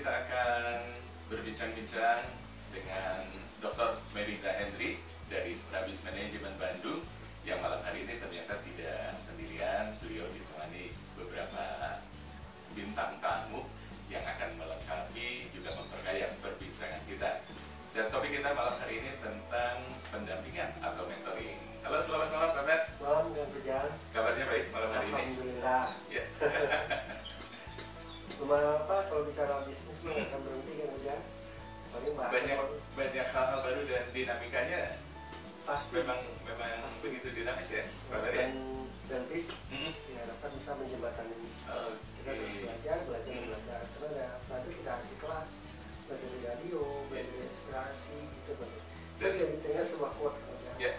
kita akan berbincang-bincang dengan Dr. Meriza Hendri dari Strabis Manajemen Bandung yang malam hari ini ternyata tidak sendirian, beliau ditemani beberapa bintang tamu diharapkan bisa menjembatani kita terus Oke. belajar belajar dan Hmm. belajar karena ada belajar kita harus di kelas belajar di radio belajar di inspirasi itu penting saya jadi teringat sebuah quote kalau ya. Ya.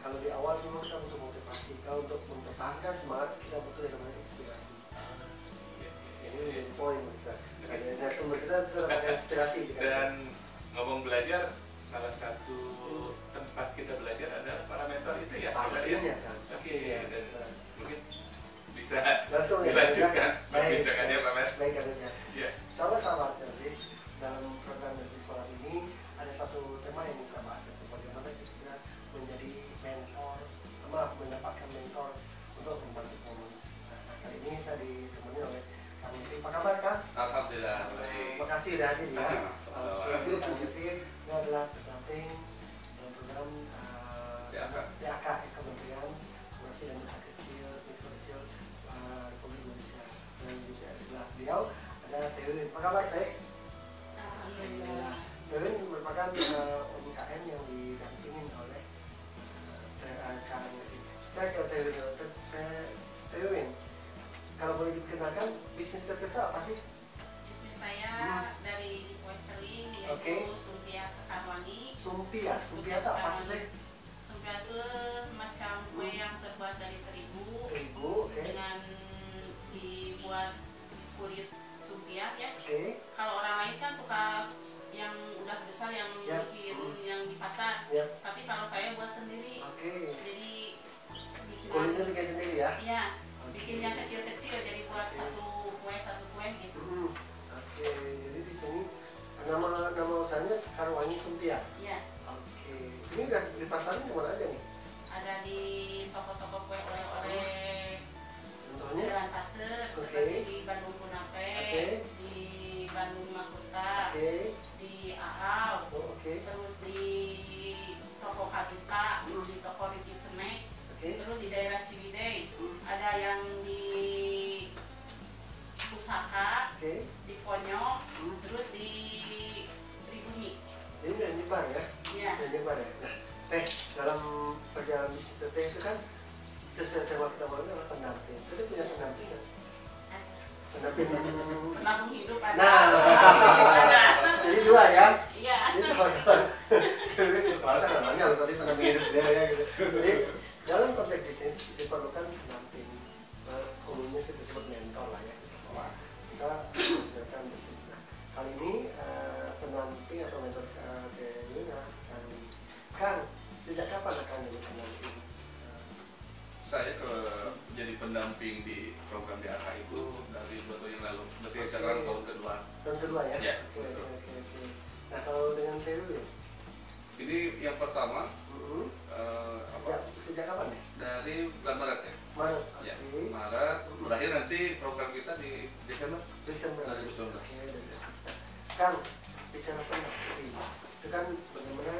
kalau di awal memang kita butuh motivasi kalau untuk mempertahankan semangat kita butuh yang namanya inspirasi ini menjadi poin kita dari narasumber kita itu namanya inspirasi gitu kan. Dan ngomong belajar, salah satu tempat kita belajar adalah para mentor itu ya, ya. pastinya kan Oke, pastinya. dan Nah, mungkin bisa langsung ya dilanjutkan Baik. perbincangannya Pak Matt. baik adanya Ya. Sahabat-sahabat Terbis, dalam program Terbis malam ini ada satu tema yang ingin saya bahas yaitu bagaimana kita menjadi mentor, maaf mendapatkan mentor untuk membantu performance. Nah, kali ini saya ditemani oleh Kang Mufti. Apa kabar Kang? Alhamdulillah Eh, baik. Makasih sudah hadir ya. Sama-sama. Oke, Itu Kang ini adalah pendamping dalam program eh, DAK. DAK, ya, Kementerian Koperasi dan Dan juga sebelah beliau ada Tewin. Apa kabar Teh? Alhamdulillah. Merupakan eh, UMKM yang didampingin oleh eh, Kang. Saya ke Tewin dulu. Te- Te- Tewin, kalau boleh dikenalkan bisnis Tewin itu apa sih? Bisnis saya dari kue kering yaitu Oke. Sumpia Sekarwangi. Sumpia. Sumpia itu apa sih Teh? Sumpia itu semacam kue yang terbuat dari terigu Terigu, oke. dengan dibuat kulit sumpia ya. Oke. Kalau orang lain kan suka yang udah besar yang Ya. bikin yang di pasar. Ya. Tapi kalau saya buat sendiri. Oke. Jadi bikinan Kulitnya bikin sendiri ya? Iya, bikin yang kecil-kecil jadi buat satu kue satu kue gitu. Hmm, Oke, jadi di sini nama nama usahanya Sekarwangi Sumpia. Iya. Oke, ini udah di pasaran di mana aja nih? ada di toko-toko kue? Seperti di Bandung Kunape, Oke. di Bandung Makuta, Oke, di Aau, oh, oke, terus di toko Kaduka, di toko Rigid Snack, oke. terus di daerah Ciwidey Hmm, ada yang di Pusaka, Oke, di Konyok, Hmm. terus di Pribumi. ini udah nyebar ya? Ya, Udah nyebar ya? Nah, teh, dalam perjalanan bisnis teh itu kan sesuai tema kita malam adalah pendamping. Tadi punya pendamping? Pendamping. Penabung hidup ada. Nah, ada. jadi dua ya? Iya. Ini sama-sama. Masa namanya harus tadi pendamping hidup dia ya gitu. Tahun kedua ya? Ya, Oke, oke, betul. oke, oke. Nah, kalau dengan Tewi, Ini yang pertama mm, eh, apa? sejak, sejak kapan ya? Dari bulan Maret ya. Maret, Ya, oke. Maret. Berakhir nanti program kita di Desember. Desember 2019. Oke, Kan bicara pendamping itu kan bagaimana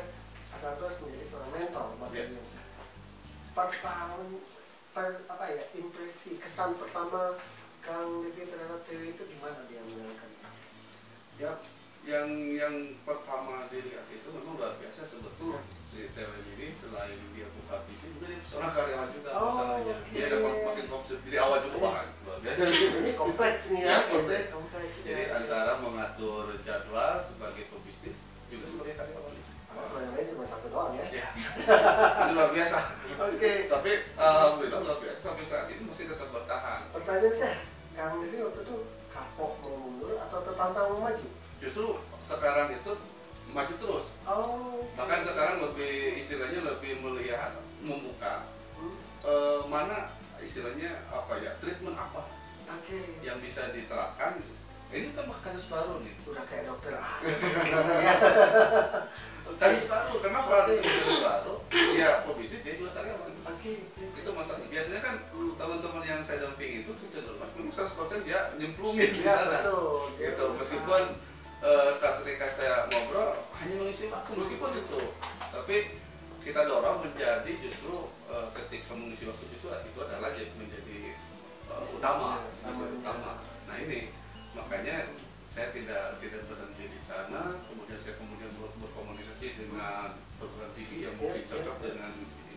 akan terus menjadi seorang mentor bagi Ya. dia. Per tahun per apa ya impresi kesan pertama Kang Devi terhadap Dewi itu gimana dia menjalankan? Ya, yang yang pertama dilihat itu memang luar biasa sebetulnya. Si Tewe ini selain dia buka bisnis, juga dia seorang karyawan juga Oh, masalahnya. oke. Dia dapat makin fokus dari awal juga bahkan luar biasa. Ini kompleks nih ya, Ya, kompleks, kompleks. Jadi ya. antara mengatur jadwal sebagai pebisnis juga sebagai karyawan. Karena sebenarnya cuma satu doang ya. Ya, itu luar biasa. Oke. Tapi alhamdulillah luar biasa sampai saat ini masih tetap bertahan. Pertanyaan saya, Kang Devi waktu itu mau maju? Justru sekarang itu maju terus. Oh. Bahkan sekarang lebih istilahnya lebih melihat membuka Hmm. bagaimana istilahnya apa ya treatment apa oke yang bisa diterapkan ini kan kasus baru nih udah kayak dokter ah kasus baru kenapa ada 100% dia nyemplungin di ya sana. betul. Gitu. Meskipun eh, ketika saya ngobrol hanya mengisi waktu. Meskipun itu tapi kita dorong menjadi justru eh, ketika mengisi waktu justru itu adalah jadi menjadi eh, utama. gitu, utama. nah ini. Makanya saya tidak tidak berhenti di sana. Kemudian saya kemudian ber- berkomunikasi dengan perguruan tinggi yang mungkin Ya, cocok ya. dengan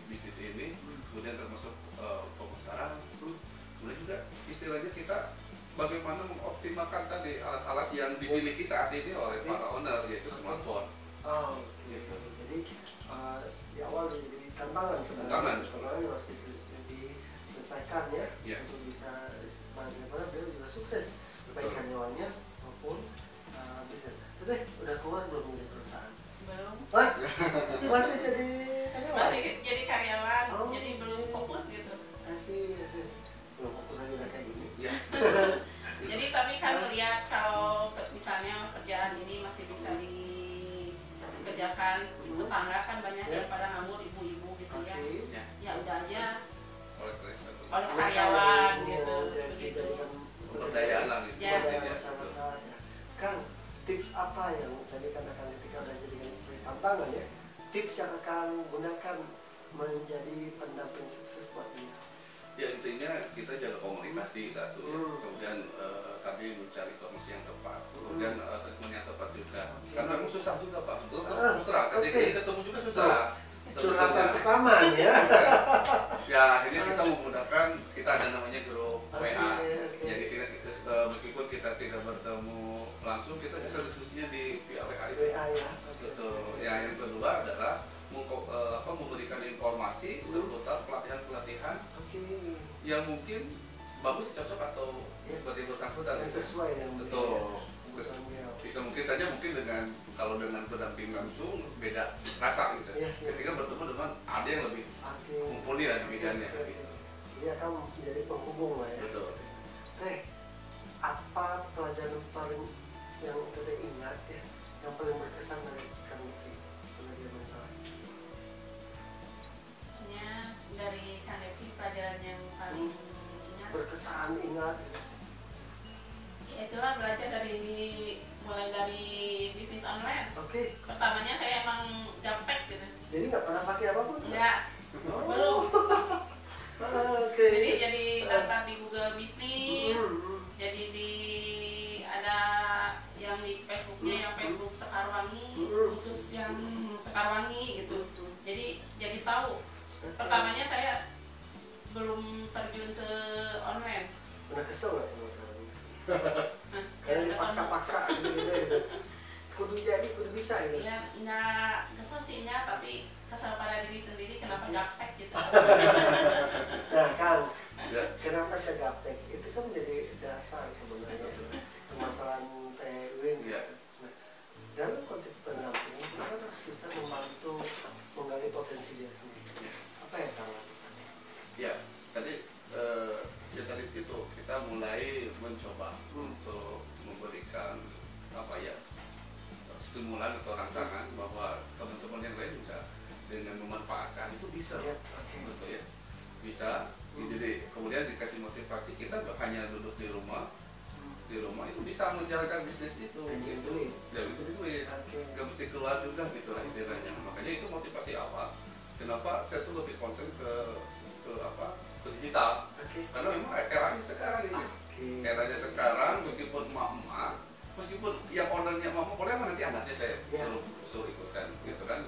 bisnis ini. Kemudian termasuk eh, pemasaran kemudian juga istilahnya kita bagaimana mengoptimalkan tadi alat-alat yang dimiliki saat ini oleh para owner yaitu smartphone. Oh gitu. Jadi eh, di awal jadi tantangan Tantangan. sebenarnya kalau harus dise- diselesaikan ya Ya. untuk bisa bagaimana beliau juga sukses baik karyawannya maupun eh, bisnis Teteh, udah keluar belum dari perusahaan? Belum. Wah, masih jadi karyawan? Masih jadi karyawan Oh. jadi belum fokus gitu. Masih masih. Belum fokus lagi udah kayak gini. Ya jadi tapi kan melihat kalau ke- misalnya kerjaan ini masih bisa dikerjakan tetangga kan banyak Ya. yang pada nganggur ibu-ibu gitu ya. Ya. Ya udah aja. Oleh karyawan gitu. Jadi begitu dijadikan pemberdayaan lah gitu. Kang, tips apa yang tadi kan akan ketika udah jadikan sebagai tantangan ya. Tips yang akan gunakan menjadi pendamping sukses buat dia ya intinya kita jaga komunikasi satu ya. Hmm. kemudian eh, kami mencari informasi yang tepat kemudian eh, treatment yang tepat juga. Oke. karena memang susah juga pak. Betul Ah, terus terang ketika oke. ketemu juga susah. Curhatan pertama ya. Ya akhirnya kita memudahkan kita ada namanya grup WA yang di sini kita, eh, meskipun kita tidak bertemu langsung kita bisa diskusinya di via WA itu. WA ya. Betul. Ya, yang kedua adalah apa, memberikan informasi yang mungkin bagus cocok atau Ya. seperti bersangkutan yang sesuai yang betul kebutuhan beliau bisa mungkin saja mungkin dengan kalau dengan pendamping langsung beda rasa gitu Iya, iya. ketika bertemu dengan ada yang lebih oke mumpuni lah di bidangnya Oke, oke. gitu. dia akan menjadi penghubung lah ya betul Teh, jadi nggak pernah pakai apa pun? enggak Oh. belum Oke. jadi jadi daftar di Google Bisnis Hmm, hmm. jadi di ada yang di Facebooknya yang Facebook Sekarwangi Hmm. khusus yang Sekarwangi gitu jadi jadi tahu pertamanya saya belum terjun ke online Pernah kesel nggak sama Kalian yang dipaksa-paksa gitu, gitu. Kudu jadi, kudu bisa gitu. ya nggak kesel sih enggak tapi kesel pada diri sendiri kenapa gaptek gitu Nah, Kang, ya kenapa saya gaptek? Itu kan menjadi dasar sebenarnya permasalahan Teh Win. Iya. Nah, dalam konteks pendampingan kita kan harus bisa membantu menggali potensi dia sendiri. Apa yang Kang lakukan? ya tadi eh, ya tadi itu kita mulai mencoba Hmm. untuk memberikan apa ya stimulan atau rangsangan bahwa teman-teman yang lain juga dengan memanfaatkan itu bisa Ya, oke. betul ya. Bisa. Hmm. jadi kemudian dikasih motivasi kita hanya duduk di rumah Hmm. di rumah itu bisa menjalankan bisnis itu Dan gitu. dan itu duit. Nggak mesti keluar juga gitu lah istilahnya. Makanya itu motivasi awal. Kenapa saya tuh lebih concern ke ke apa? Ke digital. Oke. karena memang eranya sekarang ini. Oke. eranya sekarang meskipun emak-emak meskipun yang ownernya emak boleh nanti anaknya saya Ya. suruh suruh ikutkan gitu kan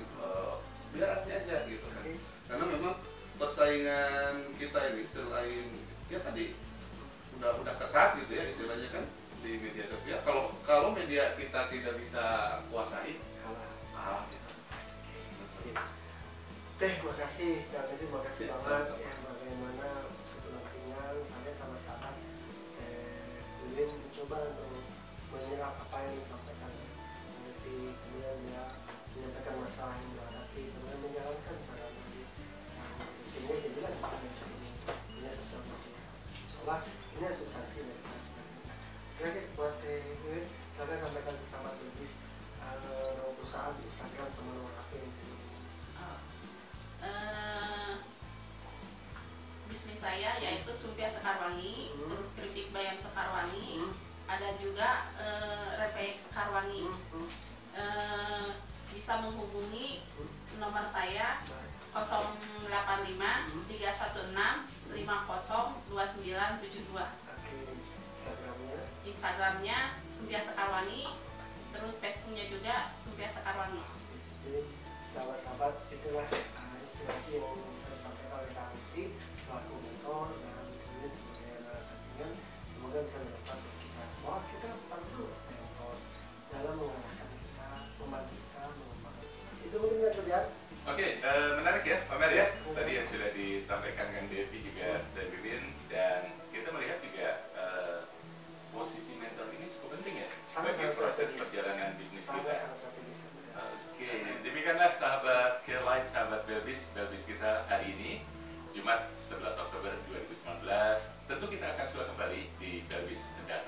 kemudian ya menyampaikan masalah yang dihadapi kemudian menjalankan cara bagi nah, sehingga jadilah bisa ini ini sesuatu seolah ini substansi dari Oke, buat gue saya gitu, sampaikan ke sahabat bisnis nama perusahaan di Instagram sama nomor HP yang di oh, eh, bisnis saya yaitu sumpia Sekarwangi, hmm. terus keripik bayam Sekarwangi, hmm. ada juga eh, uh, repek Sekarwangi. Hmm. hmm. Eh, bisa menghubungi nomor saya 085 316 50 2972. Oke, Instagramnya. Instagramnya Sumpia Sekarwangi, terus Facebooknya juga Sumpia Sekarwangi. Jadi sahabat-sahabat itulah uh, inspirasi yang bisa disampaikan oleh Kak Rifki selaku mentor dan kemudian sebagai anak semoga bisa mendapat kita bahwa kita mungkin yang kerjaan. Oke, eh, menarik ya Pak Mer ya. Tadi yang sudah disampaikan Kang Devi juga dan Bibin dan kita melihat juga eh, posisi mentor ini cukup penting ya sebagai proses perjalanan bisnis kita. Oke, demikianlah sahabat Careline, sahabat Belbis, Belbis kita hari ini Jumat 11 Oktober 2019. Tentu kita akan sudah kembali di Belbis mendatang.